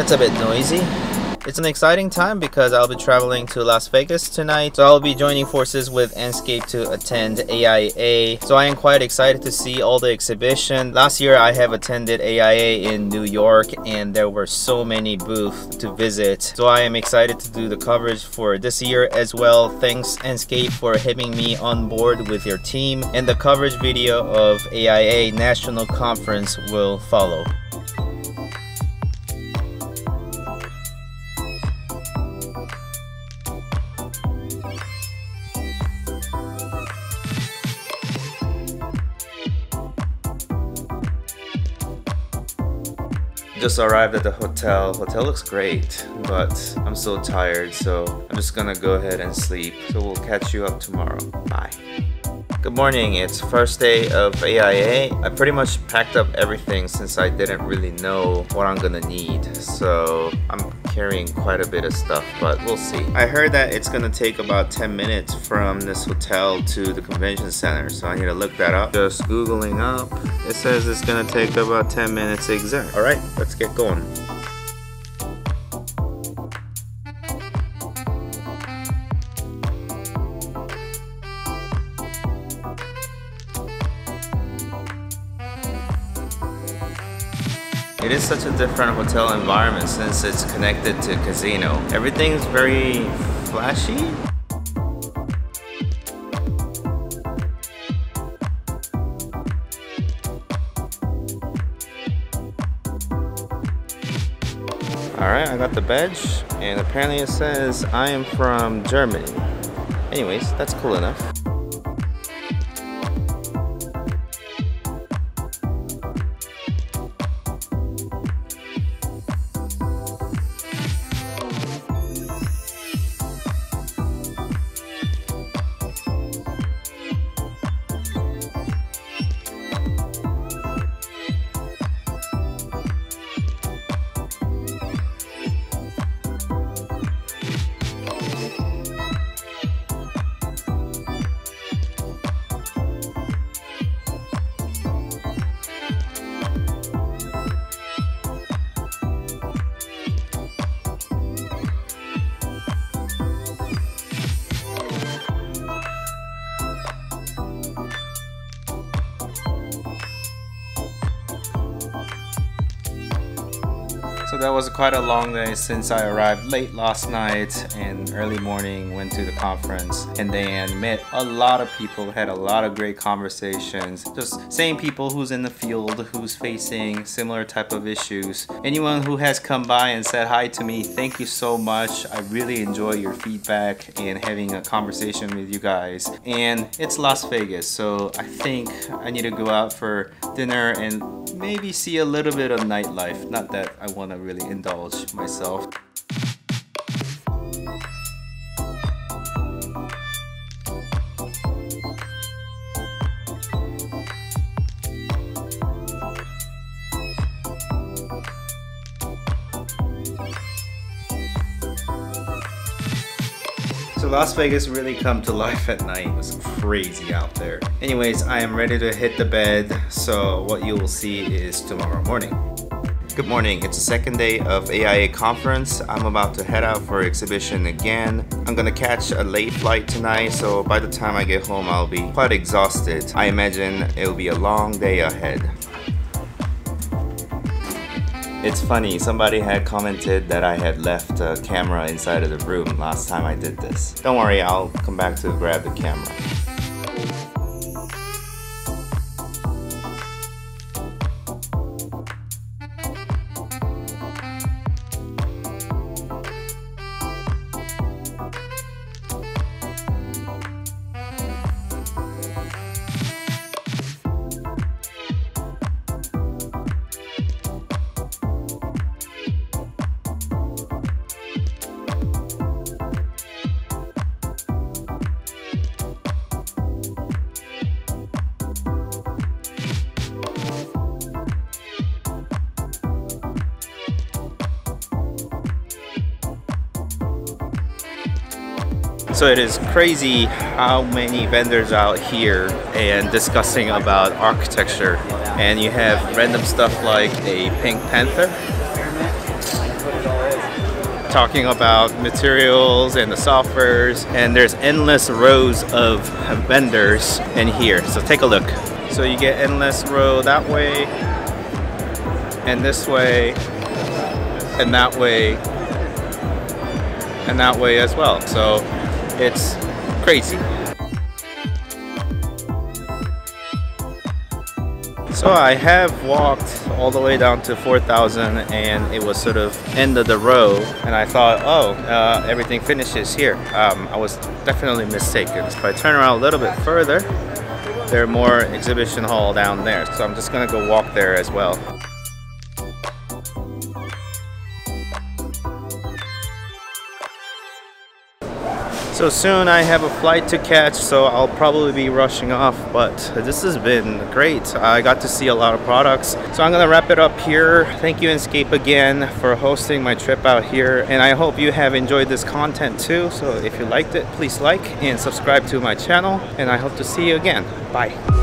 That's a bit noisy. It's an exciting time because I'll be traveling to Las Vegas tonight. So I'll be joining forces with Enscape to attend AIA. So I am quite excited to see all the exhibition. Last year I have attended AIA in New York and there were so many booths to visit. So I am excited to do the coverage for this year as well. Thanks Enscape for having me on board with your team. And the coverage video of AIA National Conference will follow. Just arrived at the hotel. Hotel looks great, but I'm so tired, so I'm just gonna go ahead and sleep. So we'll catch you up tomorrow. Bye. Good morning, it's first day of AIA. I pretty much packed up everything since I didn't really know what I'm gonna need. So I'm carrying quite a bit of stuff, but we'll see. I heard that it's gonna take about 10 minutes from this hotel to the convention center, so I need to look that up. Just Googling up, it says it's gonna take about 10 minutes exact. All right, let's get going. It is such a different hotel environment since it's connected to casino. Everything's very flashy. Alright, I got the badge and apparently it says I am from Germany. Anyways, that's cool enough. So that was quite a long day since I arrived late last night and early morning went to the conference and then met a lot of people, had a lot of great conversations. Just same people who's in the field, who's facing similar type of issues. Anyone who has come by and said hi to me, thank you so much. I really enjoy your feedback and having a conversation with you guys. And it's Las Vegas, so I think I need to go out for dinner and maybe see a little bit of nightlife. Not that I want to really indulge myself. So Las Vegas really come to life at night. It was crazy out there. Anyways, I am ready to hit the bed. So what you will see is tomorrow morning. Good morning, it's the second day of AIA conference. I'm about to head out for exhibition again. I'm gonna catch a late flight tonight, so by the time I get home, I'll be quite exhausted. I imagine it'll be a long day ahead. It's funny, somebody had commented that I had left a camera inside of the room last time I did this. Don't worry, I'll come back to grab the camera. So it is crazy how many vendors out here and discussing about architecture. And you have random stuff like a Pink Panther. talking about materials and the softwares and there's endless rows of vendors in here so take a look so you get endless row that way and this way and that way and that way as well so it's crazy So I have walked all the way down to 4,000 and it was sort of end of the row and I thought, oh, uh, everything finishes here. Um, I was definitely mistaken. If I turn around a little bit further, there are more exhibition hall down there. So I'm just gonna go walk there as well. So soon I have a flight to catch, so I'll probably be rushing off, but this has been great. I got to see a lot of products. So I'm gonna wrap it up here. Thank you Enscape again for hosting my trip out here, and I hope you have enjoyed this content too. So if you liked it, please like and subscribe to my channel, and I hope to see you again. Bye.